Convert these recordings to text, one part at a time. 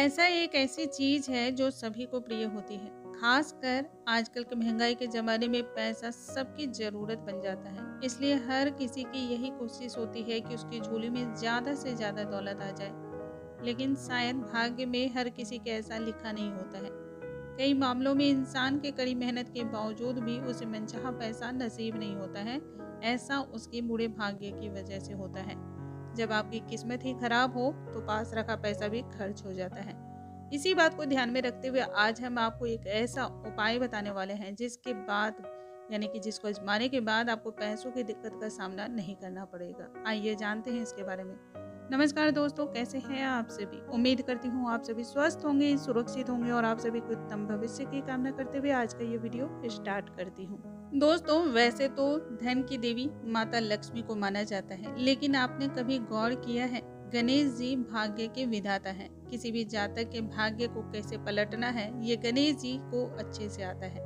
पैसा एक ऐसी चीज़ है जो सभी को प्रिय होती है। खासकर आजकल के महँगाई के ज़माने में पैसा सबकी ज़रूरत बन जाता है। इसलिए हर किसी की यही कोशिश होती है कि उसकी झोली में ज़्यादा से ज़्यादा दौलत आ जाए। लेकिन शायद भाग्य में हर किसी के ऐसा लिखा नहीं होता है। कई मामलों में इंसान के कड़ी मेहनत के बावजूद भी उसे मनचाहा पैसा नसीब नहीं होता है। ऐसा उसके बुरे भाग्य की वजह से होता है। जब आपकी किस्मत ही खराब हो तो पास रखा पैसा भी खर्च हो जाता है। इसी बात को ध्यान में रखते हुए आज हम आपको एक ऐसा उपाय बताने वाले हैं, जिसके बाद, यानी कि जिसको आजमाने के बाद आपको पैसों की दिक्कत का सामना नहीं करना पड़ेगा। आइए जानते हैं इसके बारे में। नमस्कार दोस्तों, कैसे हैं आप सभी? उम्मीद करती हूँ आप सभी स्वस्थ होंगे, सुरक्षित होंगे और आप सभी उत्तम भविष्य की कामना करते हुए आज का ये वीडियो स्टार्ट करती हूँ। दोस्तों, वैसे तो धन की देवी माता लक्ष्मी को माना जाता है, लेकिन आपने कभी गौर किया है? गणेश जी भाग्य के विधाता हैं। किसी भी जातक के भाग्य को कैसे पलटना है, ये गणेश जी को अच्छे से आता है।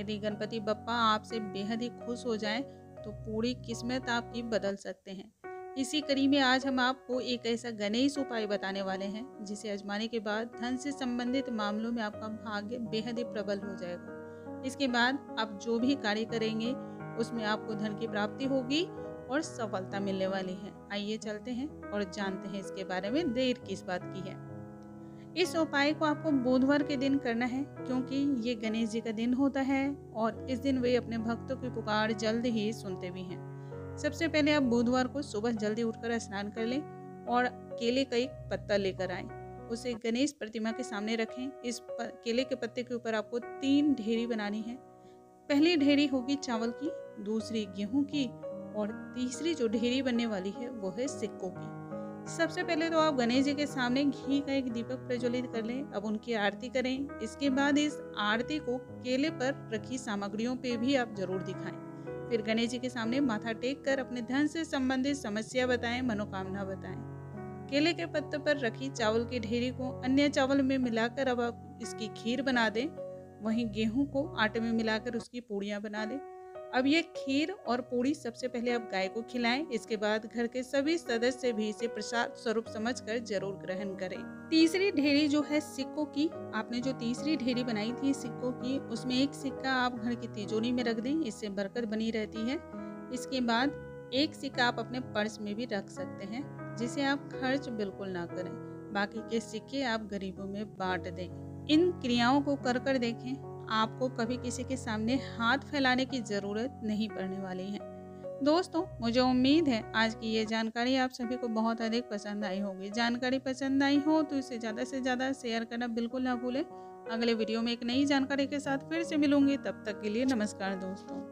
यदि गणपति बप्पा आपसे बेहद ही खुश हो जाएँ तो पूरी किस्मत आपकी बदल सकते हैं। इसी कड़ी में आज हम आपको एक ऐसा गणेश उपाय बताने वाले हैं, जिसे आजमाने के बाद धन से संबंधित मामलों में आपका भाग्य बेहद ही प्रबल हो जाएगा। इसके बाद आप जो भी कार्य करेंगे, उसमें आपको धन की प्राप्ति होगी और सफलता मिलने वाली है। आइए चलते हैं और जानते हैं इसके बारे में देर किस बात की है। इस उपाय को आपको बुधवार के दिन करना है, क्योंकि ये गणेश जी का दिन होता है और इस दिन वे अपने भक्तों की पुकार जल्द ही सुनते भी हैं। सबसे पहले आप बुधवार को सुबह जल्दी उठकर स्नान कर लें और केले का एक पत्ता लेकर आएँ। उसे गणेश प्रतिमा के सामने रखें। इस केले के पत्ते के ऊपर आपको तीन ढेरी बनानी है। पहली ढेरी होगी चावल की, दूसरी गेहूँ की और तीसरी जो ढेरी बनने वाली है, वो है सिक्कों की। सबसे पहले तो आप गणेश जी के सामने घी का एक दीपक प्रज्वलित कर लें। अब उनकी आरती करें। इसके बाद इस आरती को केले पर रखी सामग्रियों पे भी आप ज़रूर दिखाएँ। फिर गणेश जी के सामने माथा टेक कर अपने धन से संबंधित समस्या बताएँ, मनोकामना बताएँ। केले के पत्ते पर रखी चावल की ढेरी को अन्य चावल में मिलाकर अब आप इसकी खीर बना दें। वहीं गेहूँ को आटे में मिलाकर उसकी पूड़ियाँ बना लें। अब ये खीर और पूड़ी सबसे पहले आप गाय को खिलाएँ। इसके बाद घर के सभी सदस्य भी इसे प्रसाद स्वरूप समझकर ज़रूर ग्रहण करें। तीसरी ढेरी जो है सिक्कों की। आपने जो तीसरी ढेरी बनाई थी सिक्कों की, उसमें एक सिक्का आप घर की तिजोरी में रख दें। इससे बरकत बनी रहती है। इसके बाद एक सिक्का आप अपने पर्स में भी रख सकते हैं। जिसे आप खर्च बिल्कुल ना करें। बाकी के सिक्के आप गरीबों में बांट दें। इन क्रियाओं को कर कर देखें, आपको कभी किसी के सामने हाथ फैलाने की ज़रूरत नहीं पड़ने वाली है। दोस्तों, मुझे उम्मीद है आज की ये जानकारी आप सभी को बहुत अधिक पसंद आई होगी। जानकारी पसंद आई हो तो इसे ज़्यादा से ज़्यादा शेयर करना बिल्कुल ना भूलें। अगले वीडियो में एक नई जानकारी के साथ फिर से मिलूँगी। तब तक के लिए नमस्कार दोस्तों।